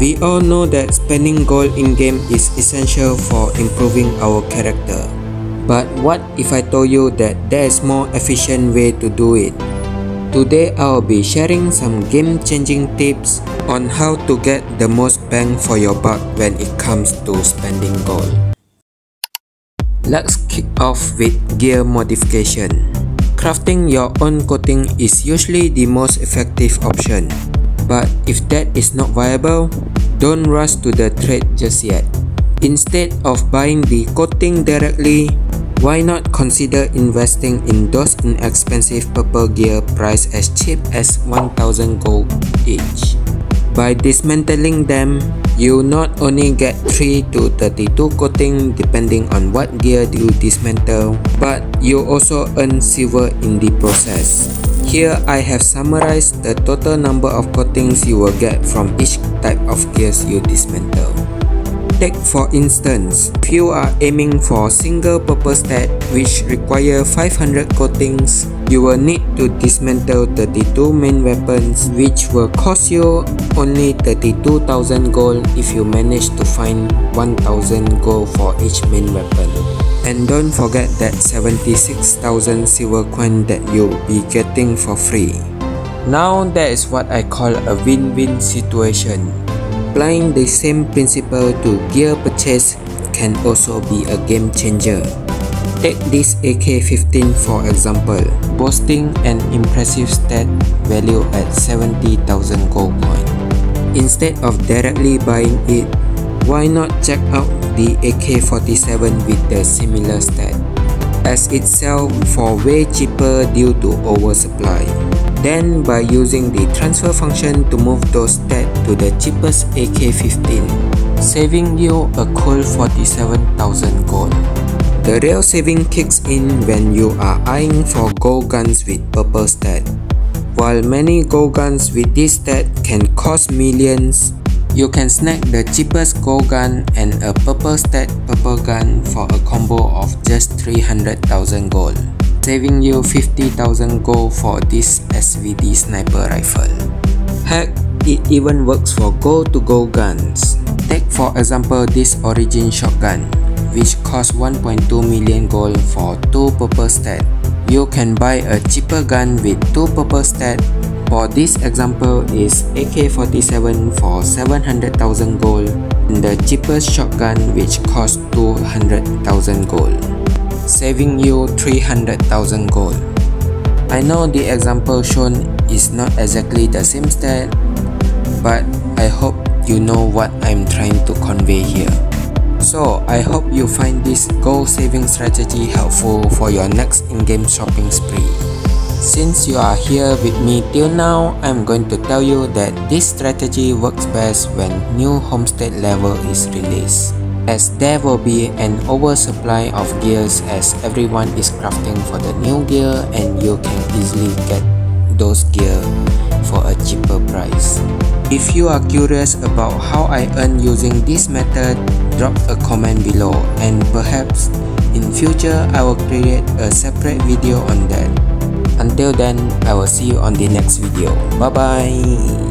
We all know that spending gold in-game is essential for improving our character. But what if I told you that there is more efficient way to do it? Today I'll be sharing some game-changing tips on how to get the most bang for your buck when it comes to spending gold. Let's kick off with gear modification. Crafting your own coating is usually the most effective option. But if that is not viable, don't rush to the trade just yet. Instead of buying the coating directly, why not consider investing in those inexpensive purple gear priced as cheap as 1000 gold each. By dismantling them, you not only get 3 to 32 coating depending on what gear you dismantle, but you also earn silver in the process. Here I have summarized the total number of coatings you will get from each type of gears you dismantle. Take for instance, if you are aiming for single purpose stat which require 500 coatings, you will need to dismantle 32 main weapons which will cost you only 32,000 gold if you manage to find 1000 gold for each main weapon. And don't forget that 76,000 silver coin that you'll be getting for free. Now that is what I call a win-win situation. Applying the same principle to gear purchase can also be a game changer. Take this AK-15 for example, boasting an impressive stat value at 70,000 gold coin. Instead of directly buying it, why not check out the AK-47 with the similar stat, as it sells for way cheaper due to oversupply. Then by using the transfer function to move those stats to the cheapest AK-15, saving you a cool 47,000 gold. The real saving kicks in when you are eyeing for gold guns with purple stat. While many gold guns with this stat can cost millions, you can snag the cheapest gold gun and a purple stat purple gun for a combo of just 300,000 gold, saving you 50,000 gold for this SVD sniper rifle. Heck, it even works for gold to gold guns. Take for example this origin shotgun, which costs 1.2 million gold for 2 purple stat. You can buy a cheaper gun with 2 purple stat for this example is AK-47 for 700,000 gold and the cheapest shotgun which costs 200,000 gold, saving you 300,000 gold. I know the example shown is not exactly the same stat, but I hope you know what I'm trying to convey here. So, I hope you find this goal saving strategy helpful for your next in-game shopping spree. Since you are here with me till now, I'm going to tell you that this strategy works best when new homestead level is released as there will be an oversupply of gears as everyone is crafting for the new gear and you can easily get those gear for a cheaper price. If you are curious about how I earn using this method, drop a comment below and perhaps in future I will create a separate video on that. Until then, I will see you on the next video. Bye bye.